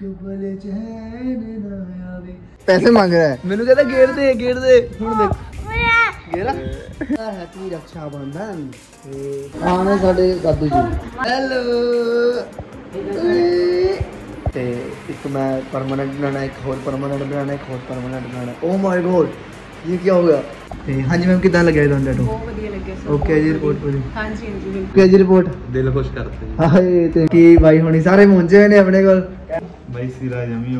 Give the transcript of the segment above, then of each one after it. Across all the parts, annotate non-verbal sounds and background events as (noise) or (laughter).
ਚੈਨ ਨਾ ਆਵੇ। ਪੈਸੇ ਮੰਗ ਰਿਹਾ ਹੈ। ਮੈਨੂੰ ਕਹਿੰਦਾ ਗੇੜ ਦੇ ਗੇੜ ਦੇ। ਹੁਣ ਦੇਖ। ਗੇੜਾ ਰੱਖਿਆ ਬੰਧਨ ਆਣੇ ਸਾਡੇ ਦਾਦੂ ਜੀ। ਹੈਲੋ। ਤੇ ਇੱਕ ਮੈਂ ਪਰਮਨੈਂਟ ਬਣਾਣਾ ਇੱਕ ਹੋਰ ਪਰਮਨੈਂਟ ਬਣਾਣਾ ਇੱਕ ਹੋਰ ਪਰਮਨੈਂਟ ਬਣਾਣਾ ਓ ਮਾਈ ਗੋਡ ਇਹ ਕੀ ਹੋ ਗਿਆ? ਤੇ ਹਾਂਜੀ ਮੈਮ ਕਿਦਾਂ ਲੱਗਿਆ ਤੁਹਾਨੂੰ ਟੈਟੂ ਬਹੁਤ ਵਧੀਆ ਲੱਗਿਆ ਸਰ ਓਕੇ ਜੀ ਰਿਪੋਰਟ ਪੂਰੀ ਹਾਂਜੀ ਹਾਂਜੀ ਓਕੇ ਜੀ ਰਿਪੋਰਟ ਦਿਲ ਖੁਸ਼ ਕਰਤੇ ਹਾਏ ਤੇ ਕੀ ਬਾਈ ਹੁਣੀ ਸਾਰੇ ਪਹੁੰਚੇ ਹੋਏ ਨੇ ਆਪਣੇ ਕੋਲ। ਬਾਈ ਸਿਰਾ ਜਮੀ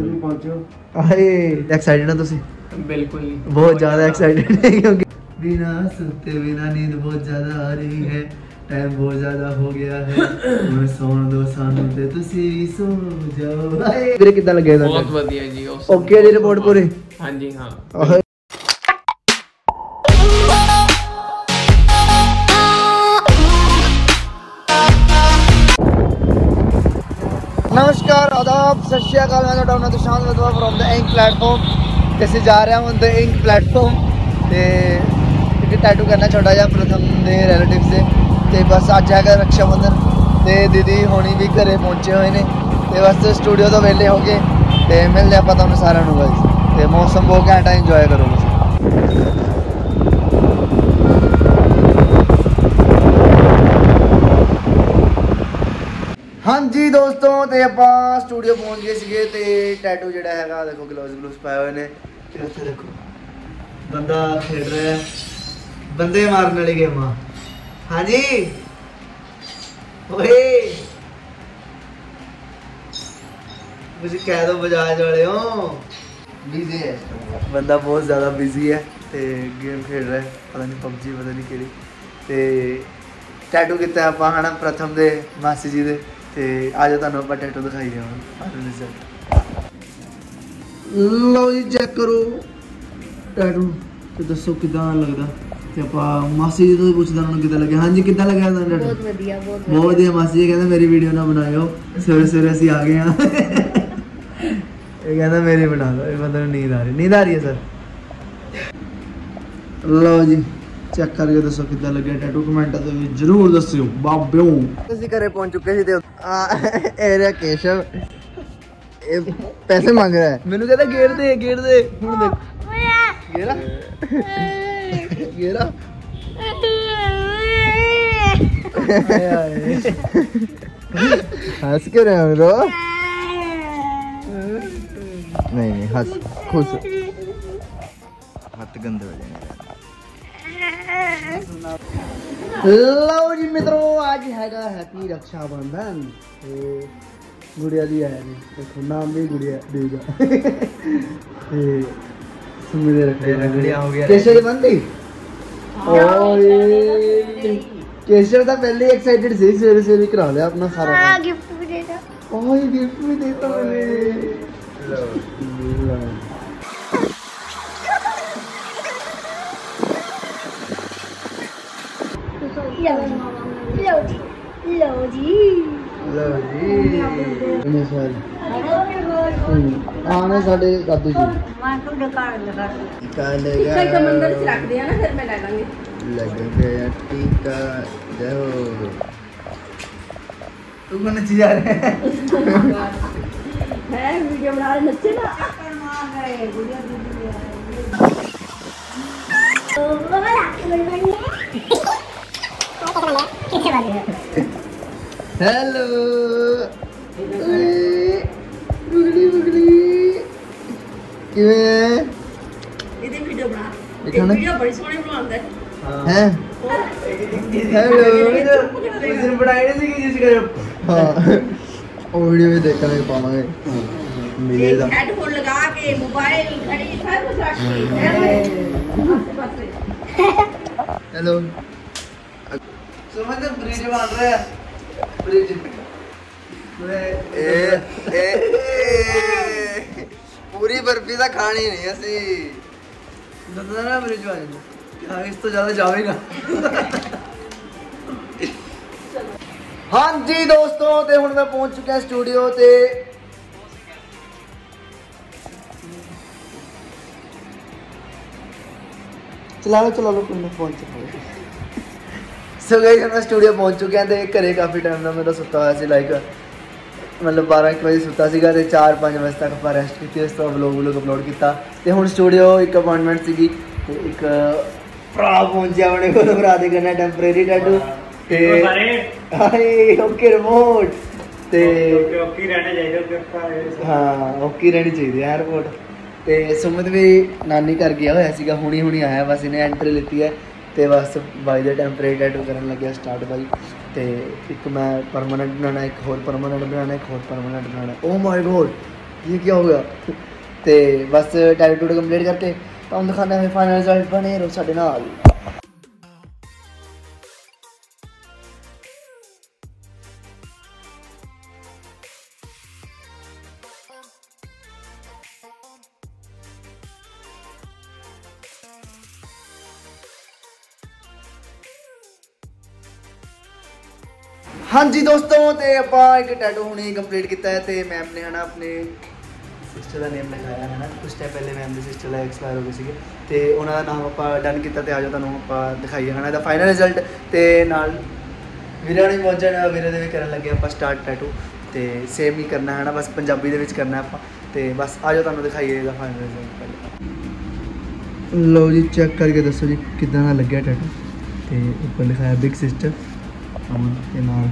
ਨੇ ਪਹੁੰਚੋ ਹਾਏ ਐਕਸਾਈਟਡ ਹੋ ਤੁਸੀਂ? ਬਿਲਕੁਲ ਨਹੀਂ। ਬਹੁਤ ਜ਼ਿਆਦਾ ਐਕਸਾਈਟਡ ਹੈ ਕਿਉਂਕਿ ਬਿਨਾ ਸੁੱਤੇ ਬਿਨਾ ਨੀਂਦ ਬਹੁਤ ਜ਼ਿਆਦਾ ਆ ਰਹੀ ਹੈ। ਟਾਈਮ ਬਹੁਤ ਜ਼ਿਆਦਾ ਹੋ ਗਿਆ ਹੈ। ਹੁਣ ਸੌਣ ਦੋ ਸਾਨੂੰ ਤੇ ਤੁਸੀਂ ਵੀ ਸੋ ਜਾਓ। ਹਾਏ। ਵੀਰੇ ਕਿੱਦਾਂ ਲੱਗਿਆ ਬਹੁਤ ਵਧੀਆ ਜੀ ਓਕੇ ਜੀ ਰਿਪੋਰਟ ਪੂਰੀ? ਹਾਂਜੀ ਹਾਂ। ਨਮਸਕਾਰ, ਆਦਾਬ, ਸਤਿ ਸ਼੍ਰੀ ਅਕਾਲ। ਮੈਂ ਤੁਹਾਡਾ ਉਹਨਾਂ Dushant Wadhwa from the ink platform ਤੇ ਅਸੀਂ ਜਾ ਰਹੇ ਹਾਂ ਹੁਣ ਇੰਕ ਪਲੇਟਫਾਰਮ ਤੇ ਇੱਕ ਟੈਟੂ ਕਰਨਾ ਛੋਟਾ ਜਿਹਾ ਪ੍ਰਥਮ ਦੇ ਰਿਲੇਟਿਵਸ ਦੇ। ਤੇ ਬਸ ਅੱਜ ਹੈਗਾ ਰਕਸ਼ਾ ਬੰਧਨ ਤੇ ਦੀਦੀ ਹੋਣੀ ਵੀ ਘਰੇ ਪਹੁੰਚੇ ਹੋਏ ਨੇ। ਤੇ ਬਸ ਸਟੂਡੀਓ ਤੋਂ ਵਿਹਲੇ ਹੋ ਗਏ ਤੇ ਮਿਲਦੇ ਆਪਾਂ ਤੁਹਾਨੂੰ ਸਾਰਿਆਂ ਨੂੰ ਬਸ ਤੇ ਮੌਸਮ ਬਹੁਤ ਘੈਂਟ ਇੰਜੋਏ ਕਰੋ ਹਾਂਜੀ ਦੋਸਤੋ ਤੇ ਆਪਾਂ ਸਟੂਡੀਓ ਪਹੁੰਚ ਗਏ ਸੀਗੇ ਤੇ ਟੈਟੂ ਜਿਹੜਾ ਹੈਗਾ, ਦੇਖੋ ਗਲੋਵਸ ਗਲੋਵਸ ਪਾਏ ਹੋਏ ਨੇ। ਤੇ ਉੱਥੇ ਦੇਖੋ, ਬੰਦਾ ਖੇਡ ਰਿਹਾ ਹੈ। ਬੰਦੇ ਮਾਰਨ ਵਾਲੀ ਗੇਮਾਂ ਹਾਂਜੀ। ਓਏ। ਤੁਸੀਂ ਕਹਿ ਦੋ ਬਜਾਜ ਵਾਲੇ ਹੋ। ਬਿਜ਼ੀ ਹੈ ਬੰਦਾ ਬਹੁਤ ਜ਼ਿਆਦਾ ਬਿਜ਼ੀ ਹੈ ਤੇ ਗੇਮ ਖੇਡ ਰਿਹਾ ਹੈ। ਪਤਾ ਨਹੀਂ ਪਬਜੀ ਪਤਾ ਨਹੀਂ ਕਿਹੜੀ। ਤੇ ਟੈਟੂ ਕੀਤਾ ਆਪਾਂ, ਹਨਾ, ਪ੍ਰਥਮ ਦੇ ਮਾਸੀ ਜੀ ਦੇ। ਤੇ ਅੱਜ ਤੁਹਾਨੂੰ ਆਪਾਂ ਟੈਟੂ ਦਿਖਾਈ ਹਾਂ ਲਓ ਜੀ ਚੈੱਕ ਕਰੋ ਟੈਟੂ ਤੇ ਦੱਸੋ ਕਿਦਾਂ ਲੱਗਦਾ ਤੇ ਆਪਾਂ ਮਾਸੀ ਜੀ ਤੋਂ ਪੁੱਛਦਾ ਉਹਨਾਂ ਨੂੰ ਕਿਦਾਂ ਲੱਗਿਆ। ਹਾਂਜੀ ਕਿਦਾਂ ਲੱਗਿਆ ਤੁਹਾਨੂੰ ਟੈਟੂ? ਬਹੁਤ ਵਧੀਆ ਬਹੁਤ ਬਹੁਤ ਵਧੀਆ ਮਾਸੀ ਜੀ ਕਹਿੰਦਾ ਮੇਰੀ ਵੀਡੀਓ ਨਾ ਬਣਾਇਓ। ਸਵੇਰੇ ਸਵੇਰੇ ਅਸੀਂ ਆ ਗਏ ਆ ਇਹ ਕਹਿੰਦਾ ਮੇਰੀ ਬਣਾ ਦਿਓ ਇਹ ਬੰਦੇ ਨੂੰ ਨੀਂਦ ਆ ਰਹੀ ਨੀਂਦ ਆ ਰਹੀ ਹੈ ਸਰ। ਲਓ ਜੀ ਚੈੱਕ ਕਰਕੇ ਦੱਸੋ ਕਿੱਦਾਂ ਲੱਗਿਆ ਟੈਟੂ ਕਮੈਂਟਾਂ ਦੇ ਵਿੱਚ ਜਰੂਰ ਦੱਸਿਓ। ਬਾਬਿਓ। ਅਸੀਂ ਘਰੇ ਪਹੁੰਚ ਚੁੱਕੇ ਸੀ ਤੇ ਇਹ ਰਿਹਾ ਕੇਸ਼ਵ। ਇਹ ਪੈਸੇ ਮੰਗ ਰਿਹਾ ਹੈ। ਮੈਨੂੰ ਕਹਿੰਦਾ ਗੇੜ ਦੇ ਗੇੜ ਦੇ। ਹੁਣ ਦੇਖ। ਗੇੜਾ। ਗੇੜਾ। ਆਏ ਆਏ ਹੱਸ ਕੇ ਰਹੇ ਹੋ ਰੋ। ਨਹੀਂ ਨਹੀਂ ਹੱਸ। ਖੁਸ਼ ਹੱਥ ਗੰਦੇ ਹੋ ਜਾਣਗੇ ਜੀ ਮਿੱਤਰੋ ਅੱਜ ਹੈਗਾ ਹੈਪੀ ਰੱਖਿਆ ਬੰਧਨ ਤੇ ਗੁੜੀਆ ਦੀ ਆਇਆ ਨੇ ਦੇਖੋ ਨਾਮ ਵੀ ਗੁੜੀਆ ਦੇਗਾ ਤੇ ਸੁਮੇ ਦੇ ਰੱਖਿਆ ਰਗੜੀਆਂ ਹੋ ਗਿਆ। ਕੇਸ਼ਰ ਦੀ ਬੰਦੀ ਓਏ ਕੇਸ਼ਰ ਤਾਂ ਪਹਿਲੇ ਐਕਸਾਈਟਡ ਸੀ ਸਵੇਰੇ ਸਵੇਰੇ ਕਰਾ ਲਿਆ ਆਪਣਾ ਸਾਰਾ ਗਿਫਟ ਵੀ ਦੇ ਦਾ ਓਏ ਦੇਤਾ ਮੈਨੇ ਲਓ ਲਓ ਜੀ। ਲਓ ਜੀ। ਲਓ ਜੀ। ਇਹਨੇ ਸਾਲ ਆਣੇ ਸਾਡੇ ਦਾਦੂ ਜੀ। ਮੈਂ ਤੁਹਾਡੇ ਘਰ ਲਗਾ ਟਿੱਕਾ ਇੱਕ ਮੰਦਰ ਚ ਰੱਖਦੇ ਆ ਨਾ ਫਿਰ ਮੈਂ ਲੈ ਲਾਂਗੀ। ਲੱਗ ਗਿਆ ਟੀਕਾ ਜਾਓ ਤੂੰ ਕੌਣ ਚੀਜ਼ ਆ ਰਿਹਾ ਹੈ। ਵੀਡੀਓ ਬਣਾ ਰਹੇ ਨੱਚੇ ਨਾ। ਹੈਲੋ ਬੁਗਲੀ ਬੁਗਲੀ ਕਿਵੇਂ ਹੈ ਇਹਦੀ ਵੀਡੀਓ ਬਣਾ ਦਿਖਾਣਾ ਬੜੀ ਸੋਹਣੀ ਬਣਾਉਂਦਾ ਹੈ ਹੈ ਹੈਲੋ ਉਸ ਦਿਨ ਬਣਾਈ ਨਹੀਂ ਸੀ ਜਿਸ ਕਰ ਹਾਂ ਉਹ ਵੀਡੀਓ ਵੀ ਦੇਖਾਂਗੇ ਪਾਵਾਂਗੇ ਮਿਲੇ ਦਾ ਹੈਡਫੋਨ ਲਗਾ ਕੇ ਮੋਬਾਈਲ ਘੜੀ ਸਭ ਕੁਝ ਰੱਖ ਕੇ ਪਾਸੇ ਹੈਲੋ ਸਮਝ ਬ੍ਰਿਜ ਬਣ ਰਿਹਾ ਹੈ ਬ੍ਰਿਜ ਇਹ ਇਹ ਪੂਰੀ ਬਰਫੀ ਤਾਂ ਖਾਣੀ ਨਹੀਂ ਅਸੀਂ ਦੱਸਦਾ ਨਾ ਬ੍ਰਿਜ ਬਣ ਜਾਂਦਾ ਹਾਂ ਇਸ ਤੋਂ ਜ਼ਿਆਦਾ ਜਾਵੇਗਾ ਹਾਂਜੀ ਦੋਸਤੋ ਤੇ ਹੁਣ ਮੈਂ ਪਹੁੰਚ ਚੁੱਕਿਆ ਸਟੂਡੀਓ ਤੇ ਚਲਾ ਲਓ ਚਲਾ ਲਓ ਕੋਈ ਨਾ ਫੋਨ ਚ ਸੋ ਗਾਇਸ ਮੈਂ ਸਟੂਡੀਓ ਪਹੁੰਚ ਚੁੱਕਿਆ ਤੇ ਘਰੇ ਕਾਫੀ ਟਾਈਮ ਦਾ ਮੇਰਾ ਸੁੱਤਾ ਹੋਇਆ ਸੀ ਲਾਈਕ ਮਤਲਬ 12 ਇੱਕ ਵਜੇ ਸੁੱਤਾ ਸੀਗਾ ਤੇ 4-5 ਵਜੇ ਤੱਕ ਆਪਾਂ ਰੈਸਟ ਕੀਤੀ ਉਸ ਤੋਂ ਵਲੌਗ ਵਲੌਗ ਅਪਲੋਡ ਕੀਤਾ। ਤੇ ਹੁਣ ਸਟੂਡੀਓ ਇੱਕ ਅਪਾਇੰਟਮੈਂਟ ਸੀਗੀ ਤੇ ਇੱਕ ਭਰਾ ਪਹੁੰਚਿਆ ਆਪਣੇ ਕੋਲ ਭਰਾ ਦੇ ਕਰਨਾ ਟੈਂਪਰੇਰੀ ਟੈਟੂ ਤੇ ਹਾਏ ਓਕੇ ਰਿਮੋਟ ਤੇ ਓਕੇ ਰਹਿਣਾ ਚਾਹੀਦਾ ਓਕੇ ਹਾਂ ਓਕੇ ਰਹਿਣੀ ਚਾਹੀਦੀ ਹੈ 에어ਪੋਰਟ ਤੇ ਸੁਮਿਤ ਵੀ ਨਾਨੀ ਘਰ ਗਿਆ ਹੋਇਆ ਸੀਗਾ ਹੁਣੀ ਹੁਣੀ ਆਇਆ ਬਸ ਇਹਨੇ ਐਂਟਰੀ ਲਿੱਤੀ ਹੈ। ਤੇ ਬਸ ਬਾਈ ਦਾ ਟੈਂਪਰੇਰੀ ਟੈਟੂ ਕਰਨ ਲੱਗਿਆ ਸਟਾਰਟ ਬਾਈ ਤੇ ਇੱਕ ਮੈਂ ਪਰਮਨੈਂਟ ਬਣਾਉਣਾ, ਇੱਕ ਹੋਰ ਪਰਮਨੈਂਟ ਬਣਾਉਣਾ, ਇੱਕ ਹੋਰ ਪਰਮਨੈਂਟ ਬਣਾਉਣਾ। ਓ ਮਾਈ ਗੋਡ ਇਹ ਕੀ ਹੋ ਗਿਆ? ਤੇ ਬਸ ਟੈਟੂ ਟੂਟੂ ਕੰਪਲੀਟ ਕਰਕੇ ਤੁਹਾਨੂੰ ਦਿਖਾਉਂਦਾ ਹੈ ਫਾਈਨਲ ਰਿਜ਼ਲਟ ਬਣੇ ਰਹੋ ਸਾਡੇ ਨਾਲ। ਹਾਂਜੀ ਦੋਸਤੋ, ਤੇ ਆਪਾਂ ਇੱਕ ਟੈਟੂ ਹੁਣੇ ਕੰਪਲੀਟ ਕੀਤਾ ਹੈ ਤੇ ਮੈਮ ਨੇ ਹਨਾ ਆਪਣੇ ਸਿਸਟਰ ਦਾ ਨੇਮ ਲਿਖਾਇਆ ਹੈ ਨਾ। ਕੁਝ ਟਾਈਮ ਪਹਿਲੇ ਮੈਮ ਦੇ ਸਿਸਟਰ ਦਾ ਐਕਸਪਾਇਰ ਹੋ ਗਏ ਸੀਗੇ। ਤੇ ਉਹਨਾਂ ਦਾ ਨਾਮ ਆਪਾਂ ਡਨ ਕੀਤਾ ਤੇ ਆਜੋ ਤੁਹਾਨੂੰ ਆਪਾਂ ਦਿਖਾਈਏ ਹਨਾ ਇਹਦਾ ਫਾਈਨਲ ਰਿਜ਼ਲਟ ਤੇ ਨਾਲ ਵੀਰੇ ਨੇ ਪਹੁੰਚਣ ਵੀਰੇ ਦੇ ਵੀ ਕਰਨ ਲੱਗੇ ਆਪਾਂ ਸਟਾਰਟ ਟੈਟੂ ਤੇ ਸੇਮ ਹੀ ਕਰਨਾ ਹੈ ਨਾ ਬਸ ਪੰਜਾਬੀ ਦੇ ਵਿੱਚ ਕਰਨਾ ਆਪਾਂ। ਤੇ ਬਸ ਆਜੋ ਤੁਹਾਨੂੰ ਦਿਖਾਈਏ ਇਹਦਾ ਫਾਈਨਲ ਰਿਜ਼ਲਟ ਪਹਿਲੇ। ਲਓ ਜੀ ਚੈੱਕ ਕਰਕੇ ਦੱਸੋ ਜੀ ਕਿਦਾਂ ਦਾ ਲੱਗਿਆ ਟੈਟੂ ਤੇ ਉੱਪਰ ਲਿਖਾਇਆ ਬਿਗ ਸਿਸਟਰ ਅਮਨ ਤੇ ਨਾਲ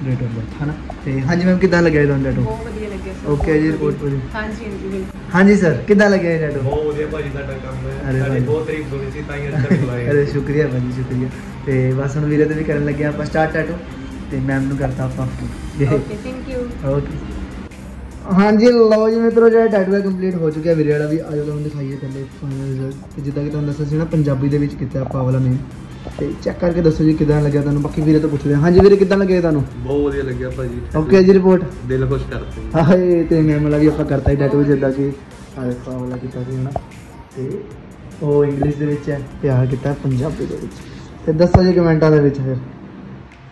ਡੇਟ ਆਫ ਬਰਥ ਹਨਾ? ਤੇ ਹਾਂਜੀ ਮੈਮ ਕਿਦਾਂ ਲੱਗਿਆ ਇਹ ਤੁਹਾਨੂੰ ਟੈਟੂ ਬਹੁਤ ਵਧੀਆ ਲੱਗਿਆ ਸਰ ਓਕੇ ਜੀ ਰਿਪੋਰਟ ਪੂਰੀ ਹਾਂਜੀ ਹਾਂਜੀ ਬਿਲਕੁਲ। ਹਾਂਜੀ ਸਰ ਕਿਦਾਂ ਲੱਗਿਆ ਇਹ ਟੈਟੂ ਬਹੁਤ ਵਧੀਆ ਭਾਜੀ ਤੁਹਾਡਾ ਕੰਮ ਹੈ ਅਰੇ ਸਾਡੀ ਭਾਜੀ। ਬਹੁਤ ਤਾਰੀਫ ਹੋਣੀ ਸੀ ਤਾਂ ਹੀ ਅੱਜ ਤੱਕ ਬੁਲਾਏ ਅਰੇ ਸ਼ੁਕਰੀਆ ਭਾਜੀ ਸ਼ੁਕਰੀਆ। ਤੇ ਬਸ ਹੁਣ ਵੀਰੇ ਤੇ ਵੀ ਕਰਨ ਲੱਗੇ ਆਪਾਂ ਸਟਾਰਟ ਟੈਟੂ ਤੇ ਮੈਮ ਨੂੰ ਕਰਤਾ ਆਪਾਂ। ਓਕੇ ਥੈਂਕ ਯੂ ਓਕੇ ਹਾਂਜੀ ਲਓ ਜੀ ਮਿੱਤਰੋ ਜਿਹੜਾ ਟੈਟੂ ਹੈ ਕੰਪਲੀਟ ਹੋ ਚੁੱਕਿਆ। ਵੀਰੇ ਵਾਲਾ ਵੀ ਆਜੋ ਤੁਹਾਨੂੰ ਦਿਖਾਈਏ ਪਹਿਲੇ ਫਾਈਨਲ ਰਿਜ਼ਲਟ ਤੇ ਜਿੱਦਾਂ ਕਿ ਤੁਹਾਨੂੰ ਦੱਸਿਆ ਸੀ ਨਾ ਪੰਜਾਬੀ ਦੇ ਵਿੱਚ ਕੀਤਾ ਆਪਾਂ ਆਹ ਵਾਲਾ ਮੇਨ ਤੇ ਚੈੱਕ ਕਰਕੇ ਦੱਸੋ ਜੀ ਕਿਦਾਂ ਲੱਗਿਆ ਤੁਹਾਨੂੰ? ਬਾਕੀ ਵੀਰੇ ਤੋਂ ਪੁੱਛਦੇ ਹਾਂ। ਹਾਂਜੀ ਵੀਰੇ ਕਿਦਾਂ ਲੱਗਿਆ ਤੁਹਾਨੂੰ? ਬਹੁਤ ਵਧੀਆ ਲੱਗਿਆ ਭਾਜੀ। ਓਕੇ ਜੀ ਰਿਪੋਰਟ ਦਿਲ ਖੁਸ਼ ਕਰਤੇ ਹਾਏ ਤੇ ਮੈਮ ਵਾਲਾ ਵੀ ਆਪਾਂ ਕਰਤਾ ਹੀ ਟੈਟੂ ਜਿੱਦਾਂ ਕਿ ਆਹ ਦੇਖੋ ਵਾਲਾ ਕੀਤਾ ਸੀ ਹਨਾ। ਤੇ ਉਹ ਇੰਗਲਿਸ਼ ਦੇ ਵਿੱਚ ਹੈ ਤੇ ਆਹ ਕੀਤਾ ਪੰਜਾਬੀ ਦੇ ਵਿੱਚ। ਤੇ ਦੱਸੋ ਜੀ ਕਮੈਂਟਾਂ ਦੇ ਵਿੱਚ ਫਿਰ।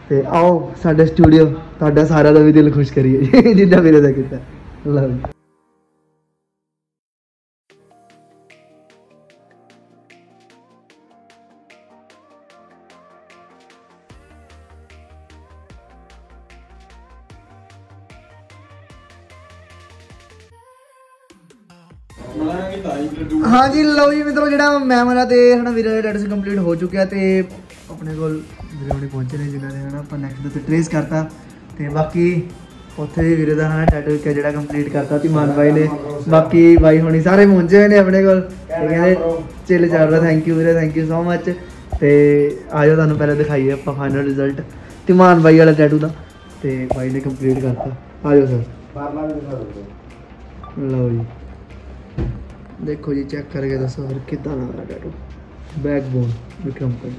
ਤੇ ਆਓ ਸਾਡੇ ਸਟੂਡੀਓ ਤੁਹਾਡਾ ਸਾਰਿਆਂ ਦਾ ਵੀ ਦਿਲ ਖੁਸ਼ ਕਰੀਏ। (laughs) ਜਿੱਦਾਂ ਵੀਰੇ ਦਾ ਕੀਤਾ। ਲਓ ਹਾਂਜੀ ਲਓ ਜੀ ਮਿੱਤਰੋ ਜਿਹੜਾ ਮੈਮ ਵਾਲਾ ਤੇ ਹਨਾ ਵੀਰੇ ਦਾ ਟੈਟਸ ਕੰਪਲੀਟ ਹੋ ਚੁੱਕਿਆ ਤੇ ਆਪਣੇ ਕੋਲ ਵੀਰੇ ਹੁਣੇ ਪਹੁੰਚੇ ਨੇ ਜਿਨ੍ਹਾਂ ਨੇ ਹਨਾ ਆਪਾਂ ਨੈਕਸਟ ਤੇ ਟ੍ਰੇਸ ਕਰਤਾ ਤੇ ਬਾਕੀ ਉੱਥੇ ਵੀ ਵੀਰੇ ਦਾ ਹਨਾ ਟੈਟੂ ਕਿ ਜਿਹੜਾ ਕੰਪਲੀਟ ਕਰਤਾ ਤੀ ਮਾਨ ਬਾਈ ਨੇ। ਬਾਕੀ ਬਾਈ ਹੁਣੀ ਸਾਰੇ ਪਹੁੰਚੇ ਹੋਏ ਨੇ ਆਪਣੇ ਕੋਲ। ਤੇ ਕਹਿੰਦੇ ਚਿੱਲ ਚੱਲ ਰਿਹਾ ਥੈਂਕ ਯੂ ਵੀਰੇ ਥੈਂਕ ਯੂ ਸੋ ਮੱਚ ਤੇ ਆਜੋ ਤੁਹਾਨੂੰ ਪਹਿਲੇ ਦਿਖਾਈਏ ਆਪਾਂ ਫਾਈਨਲ ਰਿਜ਼ਲਟ ਤੇ ਮਾਨ ਬਾਈ ਵਾਲਾ ਟੈਟੂ ਦਾ। ਤੇ ਬਾਈ ਨੇ ਕੰਪਲੀਟ ਕਰਤਾ। ਆਜੋ ਸਰ ਲਓ ਜੀ। ਦੇਖੋ ਜੀ ਚੈੱਕ ਕਰਕੇ ਦੱਸੋ ਫਿਰ ਕਿੱਦਾਂ ਲੱਗ ਰਿਹਾ ਟੈਟੂ ਬੈਕਬੋਨ ਵਿਕਰਮ ਕੋਲ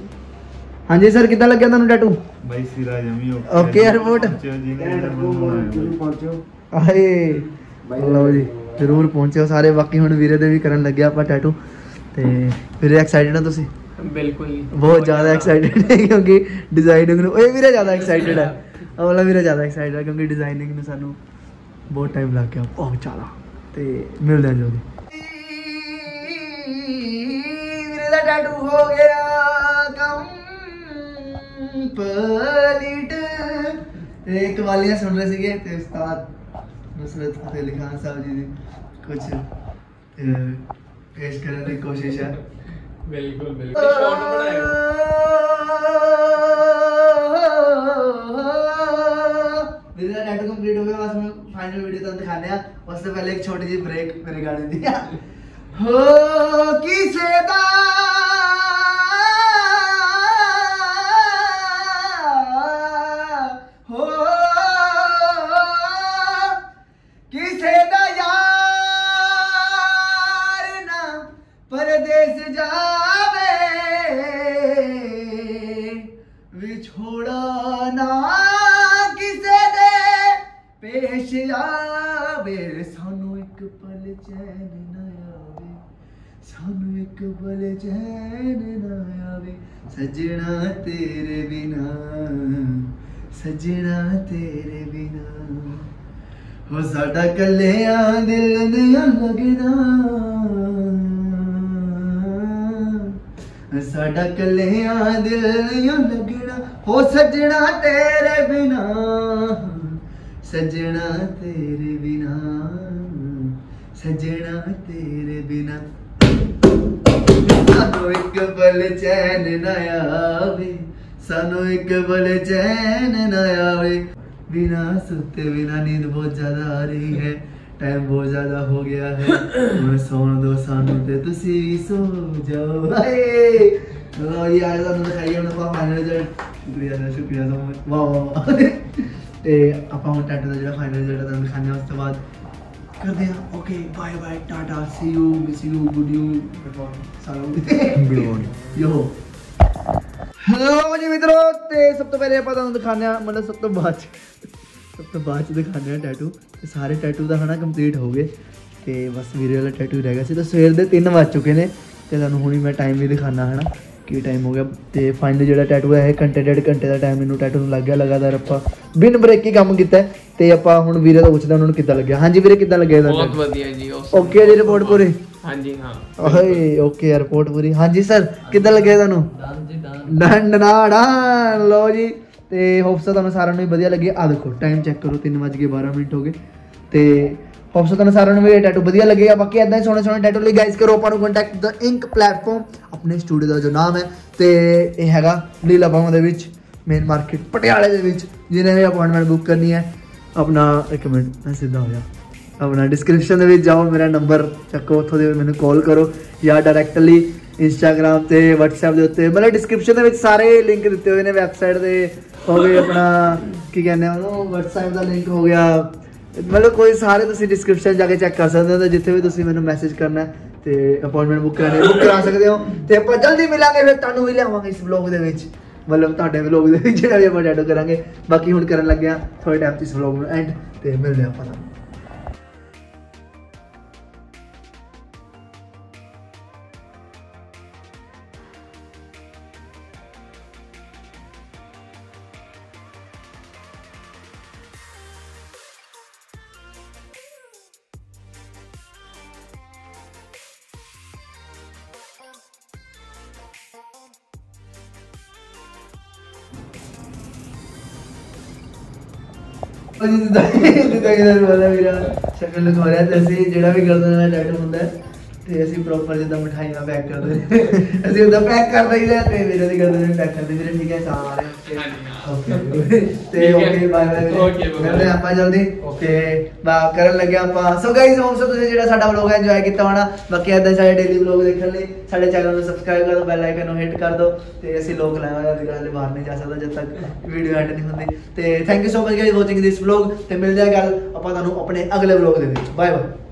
ਹਾਂਜੀ ਸਰ ਕਿੱਦਾਂ ਲੱਗਿਆ ਤੁਹਾਨੂੰ ਟੈਟੂ ਬਾਈ ਸਿਰਾ ਜਮੀ ਨੇ ਪਹੁੰਚੋ ਆਏ ਲਓ ਜੀ ਜ਼ਰੂਰ ਪਹੁੰਚਿਓ। ਸਾਰੇ। ਬਾਕੀ ਹੁਣ ਵੀਰੇ ਦੇ ਵੀ ਕਰਨ ਲੱਗਿਆ ਆਪਾਂ ਟੈਟੂ ਤੇ ਵੀਰੇ ਐਕਸਾਈਟਡ ਹੋ ਤੁਸੀਂ? ਬਿਲਕੁਲ ਬਹੁਤ ਜ਼ਿਆਦਾ ਐਕਸਾਈਟਡ ਹੈ ਕਿਉਂਕਿ ਡਿਜ਼ਾਈਨਿੰਗ ਨੂੰ ਇਹ ਵੀਰੇ ਜ਼ਿਆਦਾ ਐਕਸਾਈਟਡ ਹੈ। (laughs) ਅਵਲਾ ਵੀਰੇ ਜ਼ਿਆਦਾ ਐਕਸਾਈਟਡ ਹੈ ਕਿਉਂਕਿ ਡਿਜ਼ਾਈਨਿੰਗ ਨੂੰ ਸਾਨੂੰ ਬਹੁਤ ਟਾਈਮ ਲੱਗ ਗਿਆ। ਬਹੁਤ ਜ਼ਿਆਦਾ। ਤੇ ਮਿਲਦੇ ਹਾਂ ਜਲਦੀ। ਵੀਰੇ ਦਾ ਟੈਟੂ ਹੋ ਗਿਆ ਕੰਪਲੀਟ ਇਹ ਕਵਾਲੀਆਂ ਸੁਣ ਰਹੇ ਸੀਗੇ ਤੇ ਉਸਤਾਦ ਨਸਰਤ ਫਤਿਹ ਅਲੀ ਖਾਨ ਸਾਹਿਬ ਜੀ ਦੀ ਕੁਝ ਪੇਸ਼ ਕਰਨ ਦੀ ਕੋਸ਼ਿਸ਼ ਹੈ। ਬਿਲਕੁਲ ਬਿਲਕੁਲ। ਸ਼ਾਰਟ ਬਣਾਇਓ ਵੀਰੇ ਦਾ ਟੈਟੂ ਕੰਪਲੀਟ ਹੋ ਗਿਆ ਬਸ ਮੈਂ ਫਾਈਨਲ ਵੀਡੀਓ ਤੁਹਾਨੂੰ ਦਿਖਾਣੇ ਆ ਉਸ ਤੋਂ ਪਹਿਲੇ ਇੱਕ ਛੋਟੀ ਜਿਹੀ ਬ੍ਰੇਕ ਮੇਰੇ ਗਾਣੇ ਦੀ। ਹੋ ਕਿਸੇ ਦਾ ਹੋ ਕਿਸੇ ਦਾ ਯਾਰ ਨਾ ਪਰਦੇਸ ਜਾਵੇ, ਵਿਛੋੜਾ ਨਾ ਕਿਸੇ ਦੇ ਪੇਸ਼ ਆਵੇ ਸਾਨੂੰ ਇੱਕ ਪਲ ਚੈਨ ਇੱਕ ਪਲ ਚੈਨ ਨਾ ਆਵੇ, ਸਜਣਾ ਤੇਰੇ ਬਿਨਾ, ਸਜਣਾ ਤੇਰੇ ਬਿਨਾ। ਹੋ ਸਾਡਾ ਕੱਲਿਆਂ ਦਿਲ ਨਹੀਂ ਲੱਗਦਾ ਸਾਡਾ ਕੱਲਿਆਂ ਦਿਲ ਨਹੀਂ ਲੱਗਣਾ। ਹੋ ਸੱਜਣਾ ਤੇਰੇ ਬਿਨਾ, ਸੱਜਣਾ ਤੇਰੇ ਬਿਨਾ, ਸੱਜਣਾ ਤੇਰੇ ਬਿਨਾ। ਸਾਨੂੰ ਇੱਕ ਬਲ ਚੈਨ ਨਾ ਆਵੇ, ਸਾਨੂੰ ਇੱਕ ਬਲ ਚੈਨ ਨਾ ਆਵੇ। ਬਿਨਾ ਸੁੱਤੇ, ਬਿਨਾ ਨੀਂਦ ਬਹੁਤ ਜ਼ਿਆਦਾ ਆ ਰਹੀ ਹੈ ਟਾਈਮ ਬਹੁਤ ਜ਼ਿਆਦਾ ਹੋ ਗਿਆ ਹੈ। ਹੁਣ ਸੌਣ ਦੋ ਸਾਨੂੰ ਤੇ ਤੁਸੀਂ ਵੀ ਸੋ ਜਾਓ। ਹਾਏ! ਲੋ ਇਹ ਤੁਹਾਨੂੰ ਦਿਖਾਈਏ ਹੁਣ ਆਪਾਂ ਫਾਈਨਲ ਰਿਜ਼ਲਟ ਸ਼ੁਕਰੀਆ ਦਾ ਸ਼ੁਕਰੀਆ ਦਾ ਵਾਹ ਵਾਹ ਵਾਹ। ਤੇ ਆਪਾਂ ਹੁਣ ਟੈਟ ਦਾ ਜਿਹੜਾ ਫਾਈਨਲ ਰਿਜ਼ਲਟ ਤੁਹਾਨੂੰ ਦਿਖਾਉਂਦੇ ਉਸ ਤੋਂ ਬਾਅਦ ਕਰਦੇ ਹਾਂ okay bye bye Tata see you miss you good you good morning ਸਾਨੂੰ ਗੁੱਡ ਮਾਰਨਿੰਗ ਯੋ ਹੈਲੋ ਜੀ ਮਿੱਤਰੋ ਤੇ ਸਭ ਤੋਂ ਪਹਿਲੇ ਆਪਾਂ ਤੁਹਾਨੂੰ ਦਿਖਾਉਂਦੇ ਹਾਂ ਮਤਲਬ ਸਭ ਤੋਂ ਬਾਅਦ ਸਭ ਤੋਂ ਬਾਅਦ ਚ ਦਿਖਾਉਂਦੇ ਹਾਂ ਟੈਟੂ ਤੇ ਸਾਰੇ ਟੈਟੂ ਦਾ ਹਨਾ ਕੰਪਲੀਟ ਹੋ ਗਏ। ਤੇ ਬਸ ਵੀਰੇ ਵਾਲਾ ਟੈਟੂ ਰਹਿ ਗਿਆ ਸੀ। ਤਾਂ ਸਵੇਰ ਦੇ 3 ਵੱਜ ਚੁੱਕੇ ਨੇ। ਤੇ ਤੁਹਾਨੂੰ ਹੁਣੀ ਮੈਂ ਟਾਈਮ ਵੀ ਦਿਖਾਣਾ ਹਨਾ। ਕੀ ਟਾਈਮ ਹੋ ਗਿਆ। ਤੇ ਫਾਈਨਲ ਜਿਹੜਾ ਟੈਟੂ ਹੈ ਇਹ ਘੰਟੇ ਡੇਢ ਘੰਟੇ ਦਾ ਟਾਈਮ ਮੈਨੂੰ ਟੈਟੂ ਨੂੰ ਲੱਗ ਗਿਆ ਲਗਾਤਾਰ ਆਪਾਂ ਬਿਨ ਬ੍ਰੇਕ ਹੀ ਕੰਮ ਕੀਤਾ ਤੇ ਆਪਾਂ ਹੁਣ ਵੀਰੇ ਤੋਂ ਪੁੱਛਦੇ ਉਹਨਾਂ ਨੂੰ ਕਿੱਦਾਂ ਲੱਗਿਆ। ਹਾਂਜੀ ਵੀਰੇ ਕਿੱਦਾਂ ਲੱਗਿਆ ਬਹੁਤ ਵਧੀਆ ਜੀ ਓਕੇ ਜੀ ਰਿਪੋਰਟ ਪੂਰੀ? ਹਾਂਜੀ ਹਾਂ। ਓਏ ਓਕੇ ਰਿਪੋਰਟ ਪੂਰੀ। ਹਾਂਜੀ ਸਰ ਕਿੱਦਾਂ ਲੱਗਿਆ ਤੁਹਾਨੂੰ ਡੰਡ ਨਾ ਡਾਂ ਲਓ ਜੀ। ਤੇ ਹੋਪਸ ਤੁਹਾਨੂੰ ਸਾਰਿਆਂ ਨੂੰ ਵੀ ਵਧੀਆ ਲੱਗੇ। ਆ ਦੇਖੋ ਟਾਈਮ ਚੈੱਕ ਕਰੋ 3:12 ਮਿੰਟ ਹੋ ਗਏ। ਤੇ ਹੋਪਸ ਤੁਹਾਨੂੰ ਸਾਰਿਆਂ ਨੂੰ ਵੀ ਇਹ ਟੈਟੂ ਵਧੀਆ ਲੱਗੇਗਾ ਬਾਕੀ ਇਦਾਂ ਹੀ ਸੋਹਣੇ ਸੋਹਣੇ ਟੈਟੂ ਲਈ ਗਾਈਸ ਕਰੋ, ਆਪਾਂ ਨੂੰ ਕੰਟੈਕਟ ਦ ਇੰਕ ਪਲੇਟਫਾਰਮ ਆਪਣੇ ਸਟੂਡੀਓ ਦਾ ਜੋ ਨਾਮ ਹੈ। ਤੇ ਇਹ ਹੈਗਾ ਲੀਲਾ ਬਾਵਾ ਦੇ ਵਿੱਚ ਮੇਨ ਮਾਰਕੀਟ ਪਟਿਆਲੇ ਦੇ ਵਿੱਚ, ਜਿਹਨੇ ਵੀ ਅਪਾਇੰਟਮੈਂਟ ਬੁੱਕ ਕਰਨੀ ਹੈ। ਆਪਣਾ ਇੱਕ ਮਿੰਟ, ਮੈਂ ਸਿੱਧਾ ਹੋ ਜਾ। ਆਪਣਾ ਡਿਸਕ੍ਰਿਪਸ਼ਨ ਦੇ ਵਿੱਚ ਜਾਓ, ਮੇਰਾ ਨੰਬਰ ਚੱਕੋ, ਉੱਥੋਂ ਦੇ ਮੈਨੂੰ ਕਾਲ ਕਰੋ। ਜਾਂ ਡਾਇਰੈਕਟਲੀ ਇੰਸਟਾਗ੍ਰam ਤੇ WhatsApp ਦੇ ਉੱਤੇ। ਮਤਲਬ ਡਿਸਕ੍ਰਿਪਸ਼ਨ ਦੇ ਵਿੱਚ ਸਾਰੇ ਲਿੰਕ ਦਿੱਤੇ ਹੋਏ ਨੇ ਵੈਬਸਾਈਟ ਦੇ। ਹੋ ਗਏ ਆਪਣਾ, ਕੀ ਕਹਿੰਦੇ ਆ ਉਹਨੂੰ? WhatsApp ਦਾ ਲਿੰਕ ਹੋ ਗਿਆ। ਮਤਲਬ ਕੋਈ ਸਾਰੇ ਤੁਸੀਂ ਡਿਸਕ੍ਰਿਪਸ਼ਨ ਜਾ ਕੇ ਚੈੱਕ ਕਰ ਸਕਦੇ ਹੋ ਤੇ ਜਿੱਥੇ ਵੀ ਤੁਸੀਂ ਮੈਨੂੰ ਮੈਸੇਜ ਕਰਨਾ ਹੈ ਤੇ ਅਪਾਇੰਟਮੈਂਟ ਬੁੱਕ ਕਰਨੀ ਬੁੱਕ ਕਰਾ ਸਕਦੇ ਹੋ। ਤੇ ਆਪਾਂ ਜਲਦੀ ਮਿਲਾਂਗੇ, ਫਿਰ ਤੁਹਾਨੂੰ ਵੀ ਲਿਆਵਾਂਗੇ ਇਸ ਵਲੌਗ ਦੇ ਵਿੱਚ। ਮਤਲਬ ਤੁਹਾਡੇ ਵਲੌਗ ਦੇ ਵਿੱਚ ਜਿਹੜਾ ਵੀ ਆਪਾਂ ਡੈਡੋ ਕਰਾਂਗੇ। ਬਾਕੀ ਹੁਣ ਕਰਨ ਲੱਗਿਆ ਥੋੜੇ ਟਾਈਮ 'ਚ ਇਸ ਵਲੌਗ ਨੂੰ ਐਂਡ ਤੇ ਮਿਲਦੇ ਆਪਾਂ ਤੁਹਾਨੂੰ ਅਜੀ ਜਿੱਦਾਂ ਜਿੱਦਾਂ ਕਿ ਬੋਲਿਆ ਵੀਰਾ ਸ਼ਕਲ ਲਗਾ ਰਿਹਾ ਤੇ ਅਸੀਂ ਜਿਹੜਾ ਵੀ ਗਰਦਨ ਨਾਲ ਟੈਟੂ ਹੁੰਦਾ ਹੈ, ਤੇ ਅਸੀਂ ਪ੍ਰੋਪਰ ਜਿੱਦਾਂ ਮਠਾਈਆਂ ਪੈਕ ਕਰਦੇ ਅਸੀਂ ਉਹਦਾ ਪੈਕ ਕਰ ਦਈਦਾ ਤੇ ਵੀਰੇ ਦੀ ਗਰਦਨ ਨੂੰ ਪੈਕ ਕਰਦੇ ਵੀਰੇ ਠੀਕ ਹੈ ਸਾਰੇ ਓਕੇ ਤੇ ਠੀਕ ਹੈ। Okay bye bye Okay, bye-bye. ਮਿਲਦੇ ਹਾਂ ਆਪਾਂ ਜਲਦੀ। ਤੇ ਬਾ ਕਰਨ ਲੱਗਿਆ ਆਪਾਂ। ਸੋ ਗਾਈਜ਼ ਹੋਪ ਸੋ ਤੁਸੀਂ ਜਿਹੜਾ ਸਾਡਾ ਵਲੌਗ ਇੰਜੋਏ ਕੀਤਾ ਹੋਣਾ। ਬਾਕੀ ਸਾਡੇ ਡੇਲੀ ਵਲੌਗ ਦੇਖਣ ਲਈ ਸਾਡੇ ਚੈਨਲ ਨੂੰ ਸਬਸਕ੍ਰਾਈਬ ਕਰ ਦਿਓ ਬੈਲ ਆਈਕਨ ਨੂੰ ਹਿੱਟ ਕਰ ਦਿਓ। ਤੇ ਅਸੀਂ ਲੋਕ ਲਾਇਆ ਹੋਇਆ ਵੀਰਾਂ ਹਲੇ ਬਾਹਰ ਨਹੀਂ ਜਾ ਸਕਦਾ ਜਦ ਤੱਕ ਵੀਡੀਓ ਐਂਡ ਨਹੀਂ ਹੁੰਦੀ। ਤੇ thank you so much guys watching this vlog ਤੇ ਮਿਲਦੇ ਆ ਗੱਲ ਆਪਾਂ ਤੁਹਾਨੂੰ ਆਪਣੇ ਅਗਲੇ ਵਲੌਗ ਦੇ ਵਿੱਚ। Bye bye